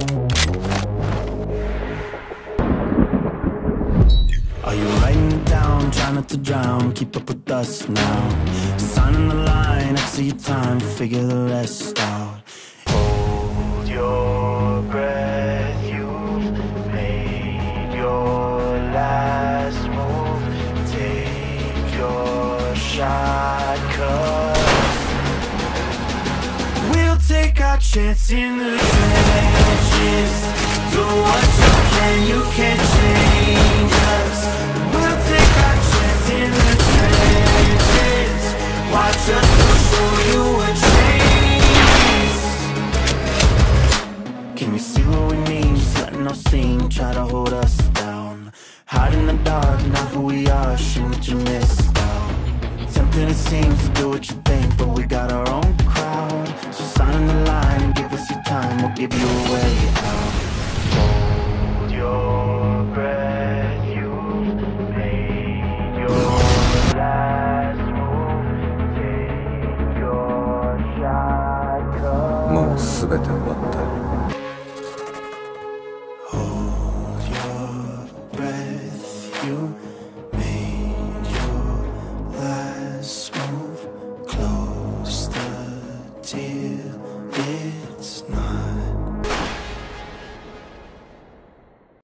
Are you writing it down, trying not to drown, keep up with us now. Signing the line, I see your time, figure the rest out. Hold your breath, you've made your last move. Take your shot, cause We'll take our chance in the rain you see what we mean? Just letting our scene try to hold us down. Hide in the dark, not who we are, shame that you missed out. Tempting it seems to do what you think, but we got our own crowd. So sign on the line and give us your time, we'll give you a way out. Hold your breath, you made your last move. Take your shot, もうすべて終わった it's not.